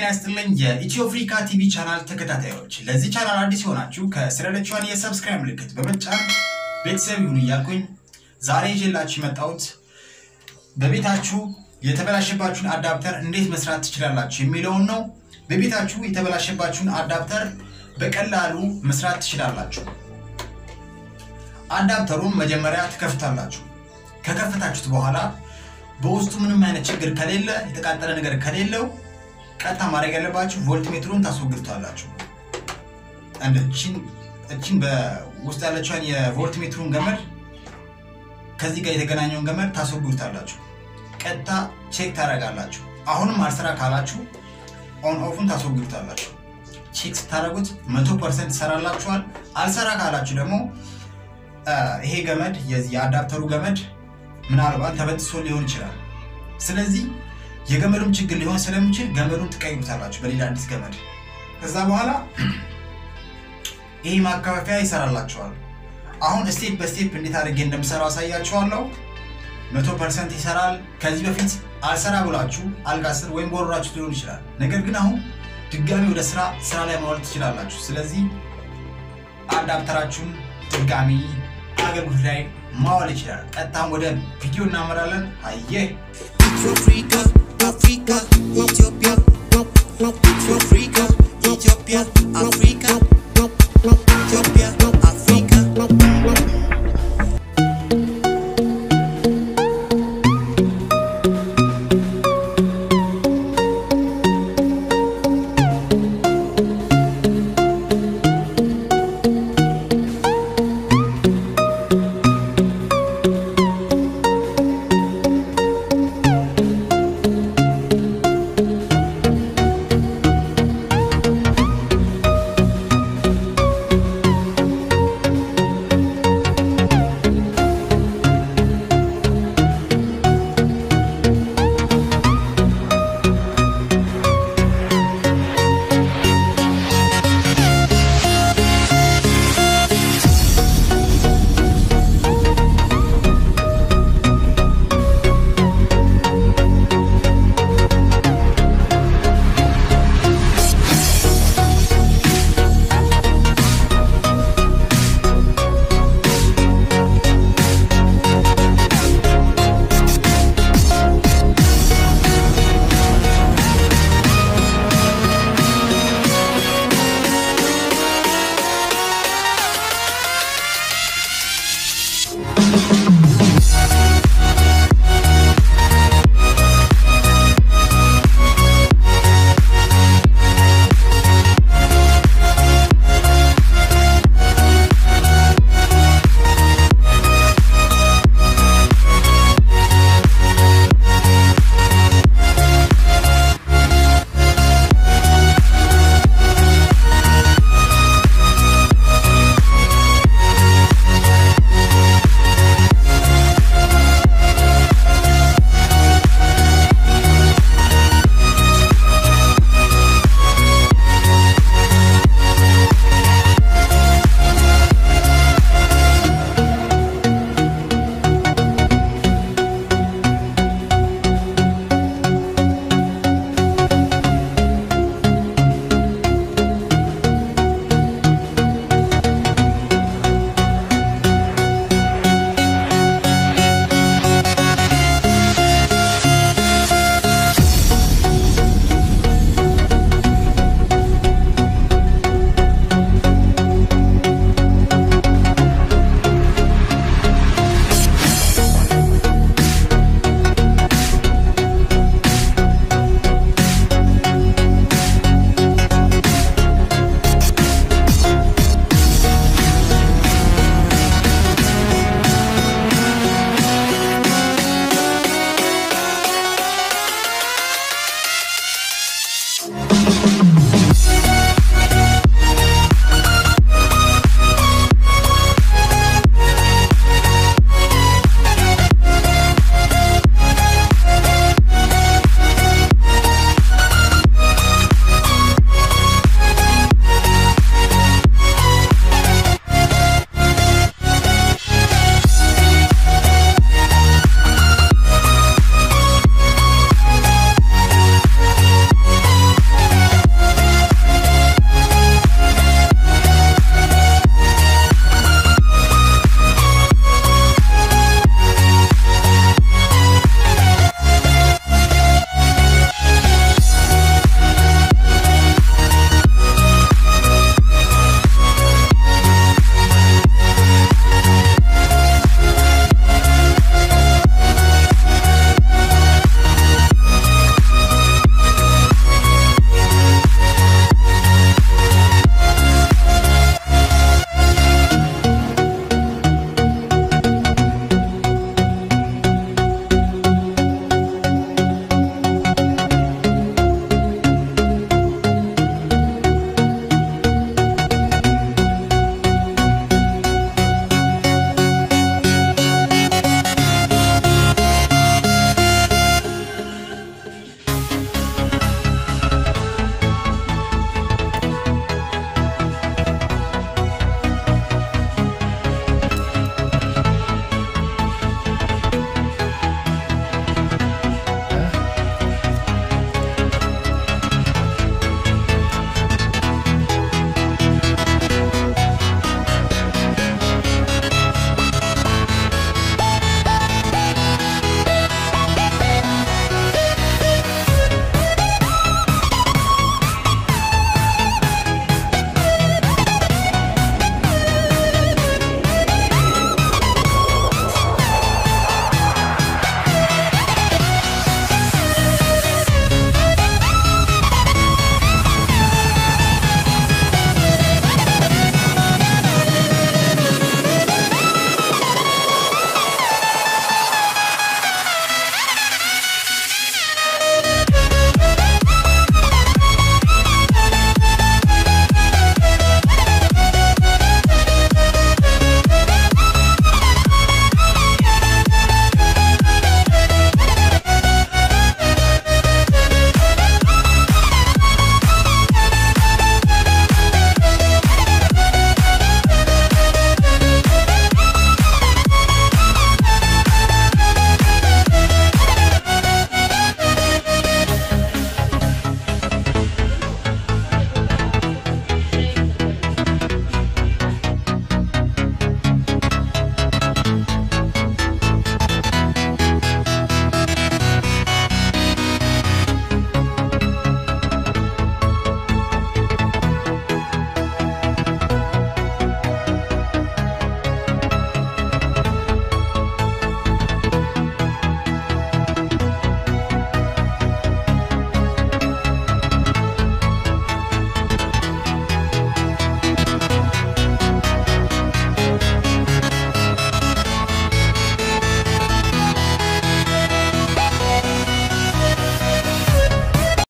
ጤና ይስጥልኝ የኢትዮ አፍሪካ ቲቪ ቻናል ተከታታዮች፣ ለዚህ ቻናል አዲስ የሆናችሁ ከስር ያለችዋን የ subscribe ምልክት በመጫን ቤተሰብ ይሁኑ እያልኩኝ ዛሬ ይዤላችሁ የመጣሁት በቤታችሁ የተበላሸባችሁን adapter እንዴት መስራት ትችላላችሁ የሚለውን ነው። በቤታችሁ የተበላሸባችሁን adapter በቀላሉ መስራት ትችላላችሁ። adapter ኡን መጀመሪያ ትከፍታላችሁ። ከከፈታችሁት በኋላ በውስጡ ምንም አይነት ችግር ከሌለ የተቃጠለ ነገር ከሌለው ቀጥታ ማድረግ ያለባችሁ voltmeter ኡን ታስወግዱታላችሁ። እችን እችን በውስጥ ያለችውን የ voltmeter ኡን ገመድ ከዚህ ጋር የተገናኘውን ገመድ ታስወግዱታላችሁ። ቀጥታ check ታደርጋላችሁ። አሁንም አልሰራ ካላችሁ on off ኡን ታስወግዱታላችሁ። check ስታደርጉት መቶ percent ይሰራላችኋል። አልሰራ ካላችሁ ደግሞ ይሄ ገመድ የ adapter ኡ ገመድ ምናልባት ተበጥሶ ሊሆን ይችላል። ስለዚህ የገመዱም ችግር ሊሆን ስለሚችል ገመዱን ትቀይሩታላችሁ በሌላ አዲስ ገመድ። ከዛ በኋላ ይህ ማከፋፈያ ይሰራላችኋል። አሁን step በ step እንዴት አድርጌ እንደምሰራው አሳያችኋለሁ። መቶ percent ይሰራል። ከዚህ በፊት አልሰራ ብላችሁ አልጋ ስር ወይም ጎሮራችሁ ሊሆን ይችላል። ነገር ግን አሁን ድጋሚ ወደ ስራ ስራ ላይ ማዋል ትችላላችሁ። ስለዚህ አዳፕተራችሁን ድጋሚ አገልግሎት ላይ ማዋል ይችላል። ቀጥታም ወደ ቪዲዮ እናመራለን። አየ África, Etiopía, África, Etiopía, África, Etiopía, África.